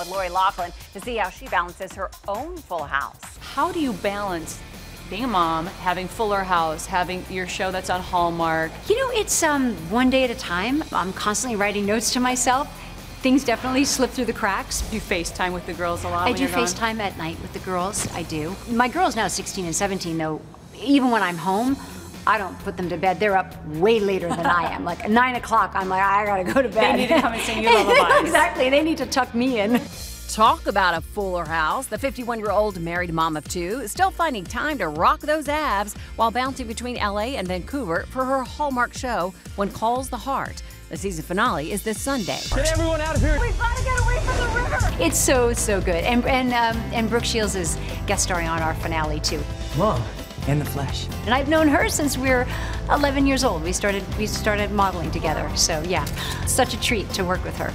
with Lori Loughlin to see how she balances her own full house. How do you balance being a mom, having Fuller House, having your show that's on Hallmark? You know, it's um, one day at a time. I'm constantly writing notes to myself. Things definitely slip through the cracks. Do you FaceTime with the girls a lot? I when do you're gone? FaceTime at night with the girls. I do. My girls now 16 and 17 though. Even when I'm home, I don't put them to bed. They're up way later than I am. Like nine o'clock, I'm like, I gotta go to bed. They need to come and sing you lullabies. exactly. They need to tuck me in. Talk about a fuller house. The 51 year old married mom of two is still finding time to rock those abs while bouncing between LA and Vancouver for her Hallmark show, When Calls the Heart. The season finale is this Sunday. Get everyone out of here. We've got to get away from the river. It's so so good. And and um, and Brooke Shields is guest starring on our finale too. Mom, in the flesh. And I've known her since we were 11 years old. We started we started modeling together. So yeah, such a treat to work with her.